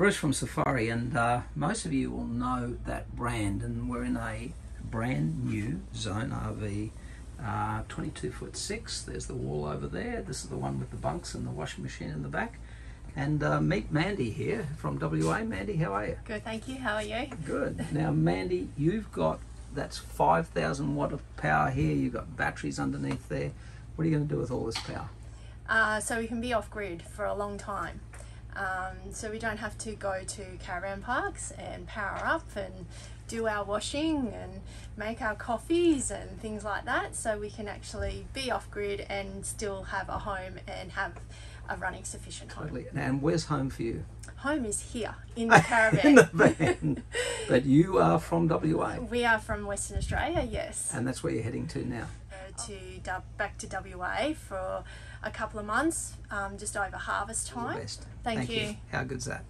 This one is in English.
Bruce from Safiery, and uh, most of you will know that brand, and we're in a brand new Zone RV, uh, 22 foot six. There's the wall over there. This is the one with the bunks and the washing machine in the back. And uh, meet Mandy here from WA. Mandy, how are you? Good, thank you. How are you? Good. Now, Mandy, you've got that's 5,000 watt of power here. You've got batteries underneath there. What are you going to do with all this power? Uh, so we can be off grid for a long time. Um, so we don't have to go to caravan parks and power up and do our washing and make our coffees and things like that. So we can actually be off grid and still have a home and have a running sufficient home. Totally. And where's home for you? Home is here in the caravan. in the van. but you are from WA, we are from Western Australia, yes. and that's where you're heading to now. To dub- back to WA for a couple of months, um, just over harvest time. best. Thank you. How good's that?